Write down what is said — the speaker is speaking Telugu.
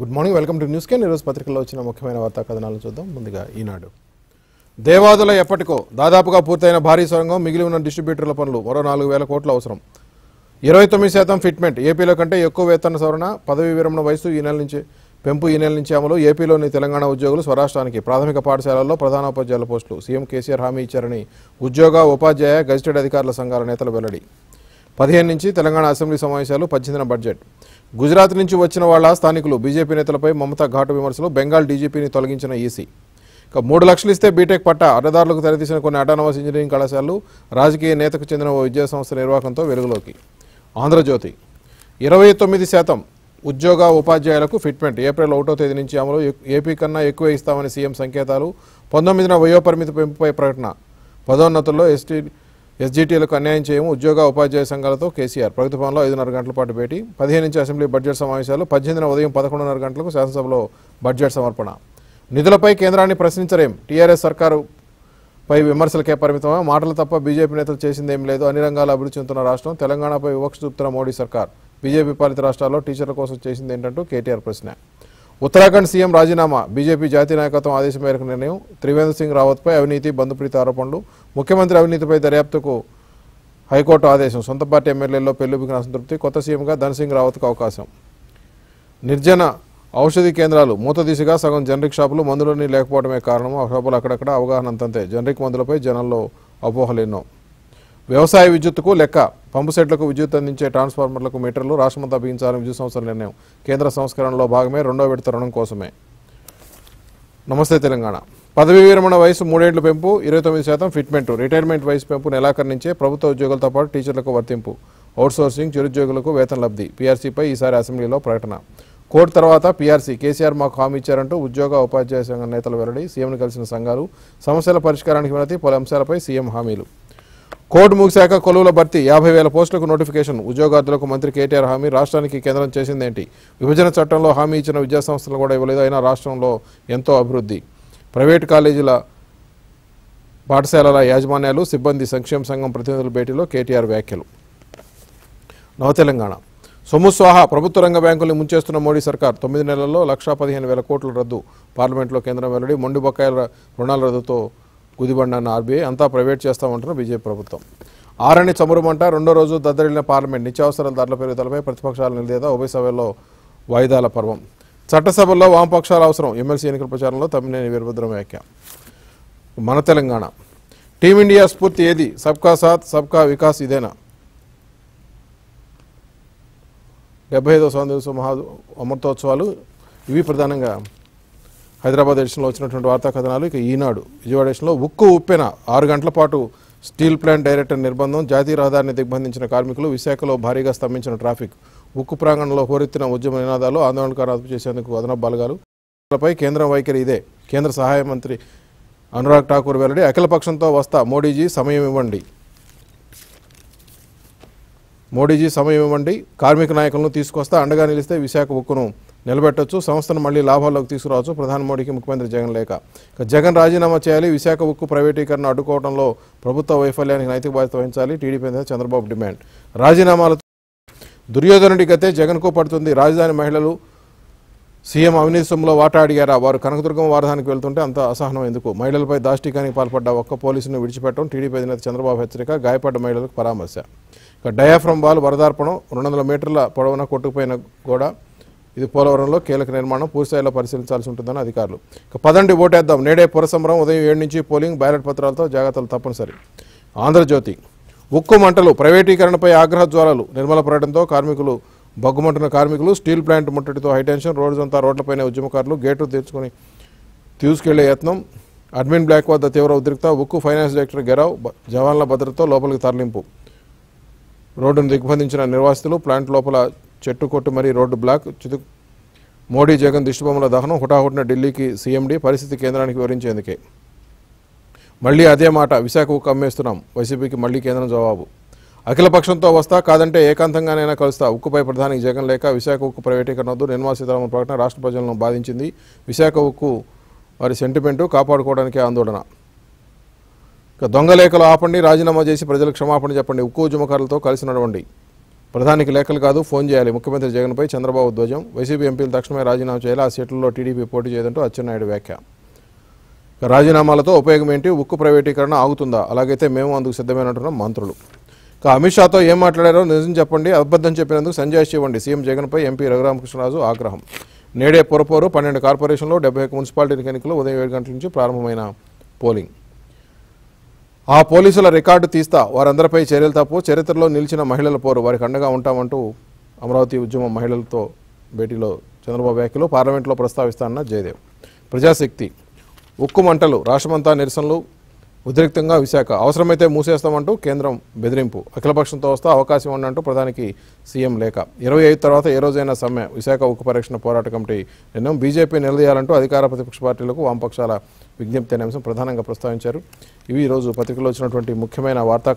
Good morning welcome to news can ఈరోజు పత్రికల్లో వచ్చిన ముఖ్యమైన వార్తా కథనాలను చూద్దాం. ముందుగా ఈనాడు. దేవాదుల ఎప్పటికో దాదాపుగా పూర్తయిన భారీ సొరంగం మిగిలి ఉన్న డిస్ట్రిబ్యూటర్ల పనులు మరో నాలుగు వేల కోట్ల అవసరం. ఇరవై తొమ్మిది శాతం ఫిట్మెంట్ ఏపీలో కంటే ఎక్కువ వేతన సవరణ పదవీ విరమణ వయసు ఈ నెల నుంచి పెంపు ఈ నెల నుంచి అమలు ఏపీలోని తెలంగాణ ఉద్యోగులు స్వరాష్ట్రానికి ప్రాథమిక పాఠశాలల్లో ప్రధానోపాధ్యాయుల పోస్టులు. సీఎం కేసీఆర్ హామీ ఇచ్చారని ఉద్యోగ ఉపాధ్యాయ గజిటెడ్ అధికారుల సంఘాల నేతలు వెల్లడి. పదిహేను నుంచి తెలంగాణ అసెంబ్లీ సమావేశాలు పద్దెనిమిదిన బడ్జెట్. గుజరాత్ నుంచి వచ్చిన వాళ్ళ స్థానికులు బీజేపీ నేతలపై మమతా ఘాటు విమర్శలు బెంగాల్ డీజీపీని తొలగించిన ఈసీ. ఇక మూడు లక్షలు ఇస్తే బీటెక్ పట్ట అడ్డదారులకు తెరతీసిన కొన్ని అటానమస్ ఇంజనీరింగ్ కళాశాలలు రాజకీయ నేతకు చెందిన ఓ విద్యాసంస్థ నిర్వాహకంతో వెలుగులోకి. ఆంధ్రజ్యోతి. ఇరవై తొమ్మిది శాతం ఉద్యోగ ఉపాధ్యాయులకు ఫిట్మెంట్. ఏప్రిల్ ఒకటో తేదీ నుంచి అమలు ఏపీ కన్నా ఎక్కువ ఇస్తామని సీఎం సంకేతాలు. పంతొమ్మిదిన వయోపరిమితి పెంపుపై ప్రకటన. పదోన్నతుల్లో ఎస్టీ ఎస్జీటీలకు అన్యాయం చేయము ఉద్యోగ ఉపాధ్యాయ సంఘాలతో కేసీఆర్. ప్రగతి భవన్లో ఐదున్నర గంటల పాటు భేటీ. పదిహేను నుంచి అసెంబ్లీ బడ్జెట్ సమావేశాలు. పద్దెనిమిదిన ఉదయం పదకొండున్నర గంటలకు శాసనసభలో బడ్జెట్ సమర్పణ. నిధులపై కేంద్రాన్ని ప్రశ్నించరేం? టీఆర్ఎస్ సర్కారు పై విమర్శలకే పరిమితమా మాటలు తప్ప బీజేపీ నేతలు చేసిందేం లేదు. అన్ని రంగాల అభివృద్ధి చెందుతున్న రాష్ట్రం. తెలంగాణపై వివక్ష చూపుతున్న మోడీ సర్కార్. బీజేపీ పాలిత రాష్ట్రాల్లో టీచర్ల కోసం చేసింది ఏంటంటూ కేటీఆర్ ప్రశ్న. ఉత్తరాఖండ్ సీఎం రాజీనామా. బీజేపీ జాతీయ నాయకత్వం ఆదేశం మేరకు నిర్ణయం. త్రివేంద్ర సింగ్ రావత్పై అవినీతి బంధుప్రీతి ఆరోపణలు. ముఖ్యమంత్రి అవినీతిపై దర్యాప్తుకు హైకోర్టు ఆదేశం. సొంత పార్టీ ఎమ్మెల్యేల్లో పెళ్ళిపికిన అసంతృప్తి కొత్త సీఎంగా ధనసింగ్ రావత్కు అవకాశం. నిర్జన ఔషధి కేంద్రాలు మూత దిశగా సగం జనరిక్ షాపులు మందులని లేకపోవడమే కారణం. ఆ షాపులు అక్కడక్కడ అవగాహన అంతంతే జనరిక్ మందులపై జనంలో అపోహలు ఎన్నో వ్యవసాయ విద్యుత్తుకు లెక్క పంపు సెట్లకు విద్యుత్ అందించే ట్రాన్స్ఫార్మర్లకు మీటర్లు రాష్ట్రమంతా బిగించాలని విద్యుత్ సంస్థల నిర్ణయం. కేంద్ర సంస్కరణలో భాగమే రెండో విడత రుణం కోసమే. నమస్తే తెలంగాణ. పదవీ విరమణ వయసు మూడేళ్ళు పెంపు ఇరవై తొమ్మిది శాతం ఫిట్మెంట్. రిటైర్మెంట్ వయసు పెంపు నెలాఖరు నుంచే ప్రభుత్వ ఉద్యోగులతో పాటు టీచర్లకు వర్తింపు. అవుట్సోర్సింగ్ చిరుద్యోగులకు వేతన లబ్ధి. పీఆర్సీపై ఈసారి అసెంబ్లీలో ప్రకటన. కోర్టు తర్వాత పీఆర్సీ కేసీఆర్ మాకు హామీ ఇచ్చారంటూ ఉద్యోగ ఉపాధ్యాయ సంఘ నేతలు వెల్లడి సీఎంను కలిసిన సంఘాలు సమస్యల పరిష్కారానికి వినతి పలు అంశాలపై సీఎం హామీలు. కోర్టు ముగిశాక కొలువుల భర్తీ యాభై వేల పోస్టులకు నోటిఫికేషన్. ఉద్యోగార్థులకు మంత్రి కేటీఆర్ హామీ రాష్ట్రానికి కేంద్రం చేసిందేంటి? విభజన చట్టంలో హామీ ఇచ్చిన విద్యాసంస్థలు కూడా ఇవ్వలేదు అయినా రాష్ట్రంలో ఎంతో అభివృద్ధి. ప్రైవేటు కాలేజీల పాఠశాలల యాజమాన్యాలు సిబ్బంది సంక్షేమ సంఘం ప్రతినిధుల భేటీలో కేటీఆర్ వ్యాఖ్యలు. నవ తెలంగాణ. సొమ్ము స్వాహా ప్రభుత్వ రంగ బ్యాంకుల్ని ముంచేస్తున్న మోడీ సర్కార్ తొమ్మిది నెలల్లో లక్షా పదిహేను వేల కోట్ల రద్దు. పార్లమెంట్లో కేంద్రం వెల్లడి మొండి బకాయిల రుణాల రద్దుతో గుదిబండన్న ఆర్బీఐ అంతా ప్రైవేట్ చేస్తామంటున్న బీజేపీ ప్రభుత్వం. ఆరని చమురుమంట రెండో రోజు దద్దరిల్లిన పార్లమెంట్ నిత్యావసరాల ధరల పెరుగుదలపై ప్రతిపక్షాలు నిలదేదా ఉభయ సభల్లో వాయిదాల పర్వం. చట్టసభల్లో వామపక్షాల అవసరం ఎమ్మెల్సీ ఎన్నికల ప్రచారంలో తమ్మినేని వీరభద్రం వ్యాఖ్య. మన తెలంగాణ. టీమిండియా స్ఫూర్తి ఏది? సబ్కా సాత్ సబ్కా వికాస్ ఇదేనా? డెబ్బై ఐదో స్వాతంత్ర మహా అమృతోత్సవాలు ఇవి ప్రధానంగా హైదరాబాద్ ఎడిషన్లో వచ్చినటువంటి వార్తా కథనాలు ఇక ఈనాడు విజయవాడ ఎడిషన్లో ఉక్కు ఉప్పెన ఆరు గంటల పాటు స్టీల్ ప్లాంట్ డైరెక్టర్ నిర్బంధం జాతీయ రహదారిని దిగ్బంధించిన కార్మికులు విశాఖలో భారీగా స్తంభించిన ట్రాఫిక్ ఉక్కు ప్రాంగణంలో హోరెత్తిన ఉద్యమ నినాదాలు ఆందోళనకారు అదుపు చేసేందుకు అదనపు బలగాలు. పై కేంద్రం వైఖరి ఇదే. కేంద్ర సహాయ మంత్రి అనురాగ్ ఠాకూర్ వెల్లడి అఖిలపక్షంతో వస్తా మోడీజీ సమయం ఇవ్వండి. మోడీజీ సమయం ఇవ్వండి. కార్మిక నాయకులను తీసుకొస్తా అండగా నిలిస్తే విశాఖ ఉక్కును నిలబెట్టొచ్చు సంస్థను మళ్ళీ లాభాల్లోకి తీసుకురావచ్చు. ప్రధాని మోడీకి ముఖ్యమంత్రి జగన్ లేక. జగన్ రాజీనామా చేయాలి విశాఖ ఉక్కు ప్రైవేటీకరణ అడ్డుకోవడంలో ప్రభుత్వ వైఫల్యానికి నైతిక బాధ్యత వహించాలి టీడీపీ నేత చంద్రబాబు డిమాండ్. రాజీనామాలతో దుర్యోధనుడి గతే జగన్కు పడుతుంది. రాజధాని మహిళలు సీఎం అవినీతి సొమ్ములో వాటా అడిగారా? వారు కనకదుర్గం వారధానికి వెళ్తుంటే అంత అసహనం ఎందుకు? మహిళలపై దాష్టికానికి పాల్పడ్డ ఒక్క పోలీసును విడిచిపెట్టడం టీడీపీ అధినేత చంద్రబాబు హెచ్చరిక గాయపడ్డ మహిళలకు పరామర్శ. ఇక డయాఫ్రమ్ బాల్ వరదార్పణం రెండు వందల మీటర్ల పొడవున కొట్టుకుపోయిన గోడ ఇది పోలవరంలో కీలక నిర్మాణం పూర్తిస్థాయిలో పరిశీలించాల్సి ఉంటుందని అధికారులు. ఇక పదండి ఓటేద్దాం. నేడే పురసంబరం ఉదయం ఏడు నుంచి పోలింగ్ బ్యాలెట్ పత్రాలతో జాగ్రత్తలు తప్పనిసరి. ఆంధ్రజ్యోతి ఉక్కు మంటలు ప్రైవేటీకరణపై ఆగ్రహ జ్వాలలు నిర్మల కార్మికులు బగ్గుమంటున్న కార్మికులు స్టీల్ ప్లాంట్ ముట్టడితో హైటెన్షన్ రోజంతా రోడ్లపైనే ఉద్యమకారులు గేట్లు తెచ్చుకొని తీసుకెళ్ళే యత్నం. అడ్మిన్ బ్లాక్ వద్ద తీవ్ర ఉద్రిక్త ఉక్కు ఫైనాన్స్ డైరెక్టర్ గెరావ్ జవాన్ల భద్రతతో లోపలికి తరలింపు. రోడ్డును దిగ్బంధించిన నిర్వాసితులు ప్లాంట్ లోపల చెట్టు కొట్టు మరీ రోడ్డు బ్లాక్ చితు మోడీ జగన్ దిష్టిబొమ్మల దహనం హుటాహుటిన ఢిల్లీకి సీఎండీ పరిస్థితి కేంద్రానికి వివరించేందుకే. మళ్ళీ అదే మాట విశాఖకు కమ్మేస్తున్నాం అమ్మేస్తున్నాం వైసీపీకి మళ్ళీ కేంద్రం జవాబు. అఖిలపక్షంతో వస్తా కాదంటే ఏకాంతంగానైనా కలుస్తా. ఉక్కుపై ప్రధానికి జగన్ లేక విశాఖ ఉక్కు ప్రైవేటీకరణ వద్దు. నిర్మలా సీతారామన్ ప్రకటన రాష్ట్ర ప్రజలను బాధించింది. విశాఖ ఉక్కు వారి సెంటిమెంటు కాపాడుకోవడానికే ఆందోళన. ఇక దొంగ లేఖలు ఆపండి రాజీనామా చేసి ప్రజలకు క్షమాపణ చెప్పండి. ఉక్కు ఉద్యమకారులతో కలిసి నడవండి. ప్రధానికి లేఖలు కాదు ఫోన్ చేయాలి. ముఖ్యమంత్రి జగన్పై చంద్రబాబు ధ్వజం. వైసీపీ ఎంపీలు తక్షణమే రాజీనామా చేయాలి. ఆ సీట్లలో టీడీపీ పోటీ చేయదంటూ అచ్చెన్నాయుడు వ్యాఖ్య. రాజీనామాలతో ఉపయోగం ఏంటి? ఉక్కు ప్రైవేటీకరణ ఆగుతుందా? అలాగైతే మేము అందుకు సిద్ధమైనట్టున్నాం మంత్రులు. ఇక అమిత్ షాతో ఏం మాట్లాడారో నిజం చెప్పండి. అబద్ధం చెప్పినందుకు సంజాయిష్ ఇవ్వండి. సీఎం జగన్పై ఎంపీ రఘురామకృష్ణరాజు ఆగ్రహం. నేడే పొరపోరు పన్నెండు కార్పొరేషన్లో డెబ్బై మున్సిపాలిటీ ఎన్నికలు ఉదయం ఏడు గంటల నుంచి ప్రారంభమైన పోలింగ్. ఆ పోలీసుల రికార్డు తీస్తా వారందరిపై చర్యలు తప్పు. చరిత్రలో నిలిచిన మహిళల పోరు వారికి అండగా ఉంటామంటూ అమరావతి ఉద్యమం మహిళలతో భేటీలో చంద్రబాబు వ్యాఖ్యలు. పార్లమెంట్లో ప్రస్తావిస్తానన్న జయదేవ్. ప్రజాశక్తి. ఉక్కు మంటలు రాష్ట్రమంతా నిరసనలు. ఉద్రిక్తంగా విశాఖ. అవసరమైతే మూసేస్తామంటూ కేంద్రం బెదిరింపు. అఖిలపక్షంతో వస్తే అవకాశం ఉందంటూ ప్రధానికి సీఎం లేఖ. ఇరవై ఐదు తర్వాత ఏ రోజైనా సమ్మె. విశాఖ ఉక్కు పరీక్షణ పోరాట కమిటీ నిర్ణయం బీజేపీ నిలదీయాలంటూ అధికార ప్రతిపక్ష పార్టీలకు వామపక్షాల విజ్ఞప్తి అనే అంశం ప్రధానంగా ప్రస్తావించారు. ఇవి ఈరోజు పత్రికలో వచ్చినటువంటి ముఖ్యమైన వార్తా